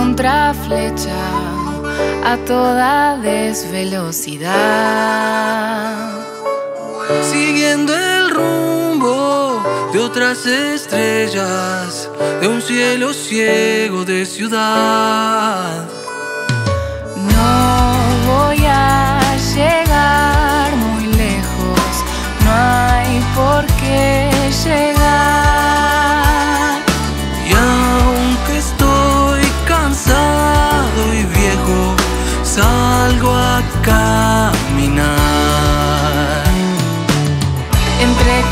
contra flecha a toda desvelocidad. Siguiendo el rumbo de otras estrellas, de un cielo ciego de ciudad. No.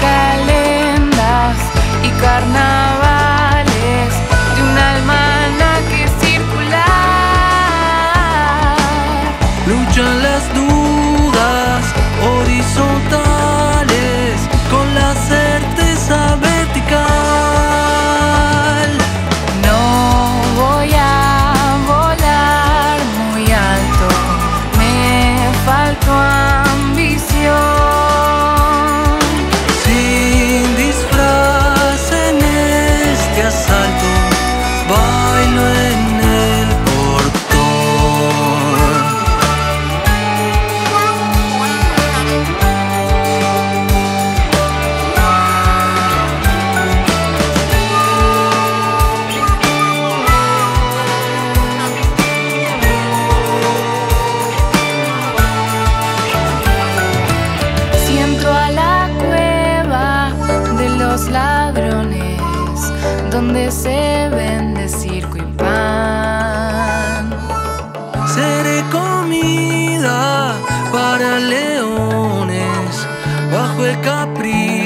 calendas y carnas. ladrones, donde se vende circo y pan. Seré comida para leones bajo el capricho